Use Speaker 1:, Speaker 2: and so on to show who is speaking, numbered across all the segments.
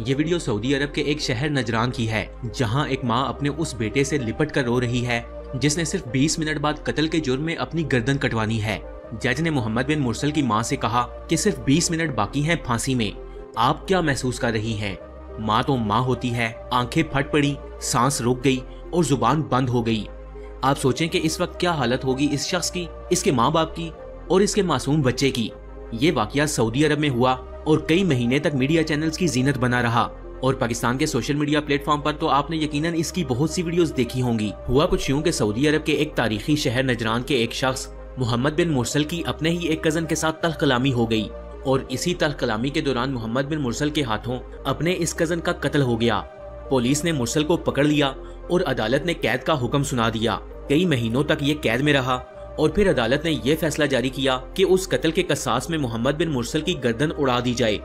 Speaker 1: ये video Saudi अरब के एक शहर नजरान की है, जहाँ एक माँ अपने उस बेटे से लिपट कर रो रही है, जिसने सिर्फ़ 20 मिनट बाद कत्ल के जुर्म में अपनी गर्दन कटवानी है। जज ने मोहम्मद बिन मुरसल की माँ से कहा कि सिर्फ़ 20 मिनट बाकी हैं फांसी में, आप क्या महसूस कर रही हैं? माँ तो माँ होती है, आँखें फट पड़ी, सांस रुक गई और ज़ुबान बंद हो गई। आप सोचें कि इस वक्त क्या हालत होगी इस शख्स की, इसके माँ बाप की और इसके मासूम बच्चे की। ये वाकया सऊदी अरब में हुआ और कई महीने तक मीडिया चैनल्स की जीनत बना रहा। और पाकिस्तान के सोशल मीडिया प्लेटफॉर्म पर तो आपने यकीनन इसकी बहुत सी वीडियोस देखी होंगी। हुआ कुछ यूँ कि सऊदी अरब के एक तारीखी शहर नजरान के एक शख्स, मोहम्मद बिन मुरसल की अपने ही एक कज़न के साथ तल कलामी हो गई। और इसी तल कलामी के दौरान मोहम्मद बिन मुरसल के हाथों अपने इस कज़न का कत्ल हो गया। पुलिस ने मुरसल को पकड़ लिया और अदालत ने कैद का हुक्म सुना दिया। कई महीनों तक ये कैद में रहा और फिर अदालत ने यह फैसला जारी किया कि उस कत्ल के कसास में मोहम्मद बिन मुरसल की गर्दन उड़ा दी जाए,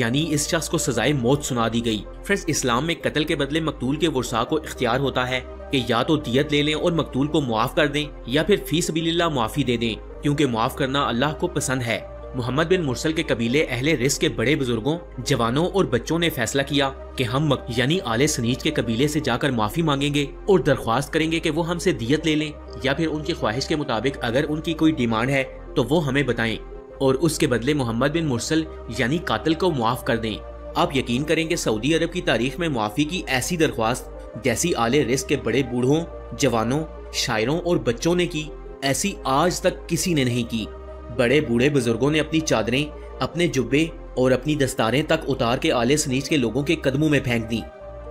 Speaker 1: यानी इस शख्स को सजाए मौत सुना दी गई। फ्रेंड्स, इस्लाम में कत्ल के बदले मकतूल के वर्षा को इख्तियार होता है कि या तो दियत ले लें और मकतूल को मुआफ कर दें या फिर फ़ीस बिल्ला मुआफी दे दें, क्योंकि मुआफ करना अल्लाह को पसंद है। मोहम्मद बिन मुरसल के कबीले अहले रिस्क के बड़े बुज़ुर्गों, जवानों और बच्चों ने फैसला किया कि हम मक, यानी आले सनीज के कबीले से जाकर माफ़ी मांगेंगे और दरख्वास्त करेंगे कि वो हमसे दियत ले लें, या फिर उनकी ख्वाहिश के मुताबिक अगर उनकी कोई डिमांड है तो वो हमें बताएँ और उसके बदले मोहम्मद बिन मुरसल, यानी कातिल को मुआफ कर दें। आप यकीन करेंगे सऊदी अरब की तारीख में मुआफी की ऐसी दरख्वास्त, जैसी आले रिस के बड़े बूढ़ों, जवानों, शायरों और बच्चों ने की, ऐसी आज तक किसी ने नहीं की। बड़े बूढ़े बुज़ुर्गों ने अपनी चादरें, अपने जुब्बे और अपनी दस्तारें तक उतार के आले सनीच के लोगों के कदमों में फेंक दी।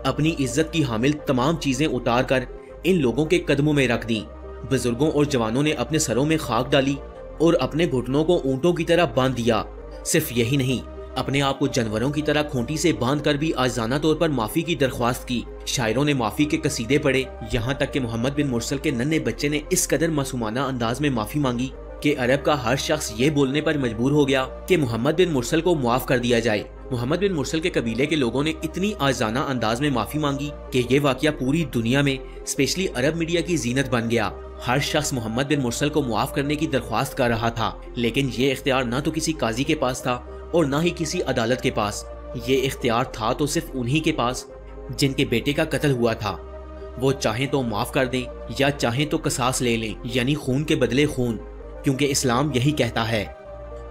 Speaker 1: अपनी इज़्ज़त की हामिल तमाम चीज़ें उतार कर इन लोगों के कदमों में रख दी। बुज़ुर्गों और जवानों ने अपने सरों में खाक डाली और अपने घुटनों को ऊंटों की तरह बाँध दिया। सिर्फ़ यही नहीं, अपने आप को जानवरों की तरह खूंटी से बाँध कर भी आजाना तौर पर माफ़ी की दरख्वास्त की। शायरों ने माफ़ी के कसीदे पढ़े। यहाँ तक कि मोहम्मद बिन मुरसल के नन्हे बच्चे ने इस कदर मासूमाना अंदाज में माफ़ी मांगी। कि अरब का हर शख्स ये बोलने पर मजबूर हो गया कि मोहम्मद बिन मुरसल को मुआफ कर दिया जाए। मोहम्मद बिन मुरसल के कबीले के लोगों ने इतनी आजाना अंदाज में माफ़ी मांगी कि ये वाकया पूरी दुनिया में, स्पेशली अरब मीडिया की जीनत बन गया। हर शख्स मोहम्मद बिन मुरसल को मुआफ करने की दरख्वास्त कर रहा था, लेकिन ये इख्तियार न तो किसी काजी के पास था और न ही किसी अदालत के पास। ये इख्तियार था तो सिर्फ़ उन्हीं के पास, जिनके बेटे का कत्ल हुआ था। वो चाहे तो माफ़ कर दें या चाहे तो कसास ले लें, यानी खून के बदले खून। क्योंकि इस्लाम यही कहता है।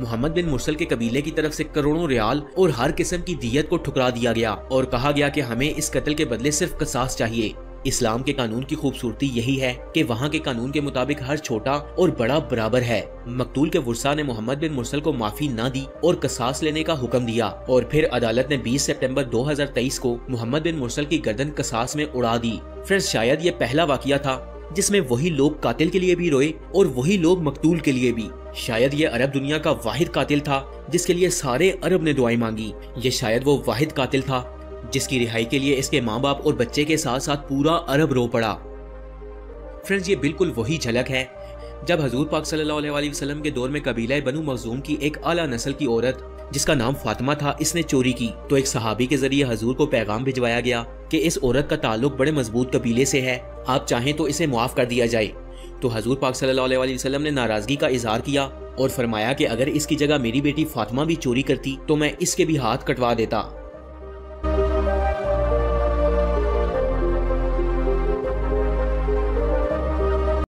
Speaker 1: मोहम्मद बिन मुरसल के कबीले की तरफ़ से करोड़ों रियाल और हर किस्म की दियत को ठुकरा दिया गया और कहा गया कि हमें इस कत्ल के बदले सिर्फ़ कसास चाहिए। इस्लाम के कानून की खूबसूरती यही है कि वहाँ के कानून के मुताबिक हर छोटा और बड़ा बराबर है। मकतूल के वर्षा ने मोहम्मद बिन मुरसल को माफ़ी न दी और कसास लेने का हुक्म दिया और फिर अदालत ने 20 सितंबर 2023 को मोहम्मद बिन मुरसल की गर्दन कसास में उड़ा दी। फ्रेंड्स शायद ये पहला वाकया था जिसमें वही लोग कातिल के लिए भी रोए और वही लोग मकतूल के लिए भी। शायद ये अरब दुनिया का वाहिद कातिल था, जिसके लिए सारे अरब ने दुआई मांगी। ये शायद वो वाहिद कातिल था, जिसकी रिहाई के लिए इसके माँ बाप और बच्चे के साथ साथ पूरा अरब रो पड़ा। फ्रेंड्स, ये बिल्कुल वही झलक है जब हजूर पाक वसल्लम के दौर में कबीला बनु मखजूम की एक आला नस्ल की औरत, जिसका नाम फातिमा था, इसने चोरी की तो एक सहाबी के ज़रिए हजूर को पैगाम भिजवाया गया कि इस औरत का ताल्लुक बड़े मज़बूत कबीले से है, आप चाहें तो इसे मुआफ कर दिया जाए। तो हजूर पाक सल्लल्लाहु अलैहि वसल्लम ने नाराज़गी का इजहार किया और फरमाया कि अगर इसकी जगह मेरी बेटी फातिमा भी चोरी करती तो मैं इसके भी हाथ कटवा देता।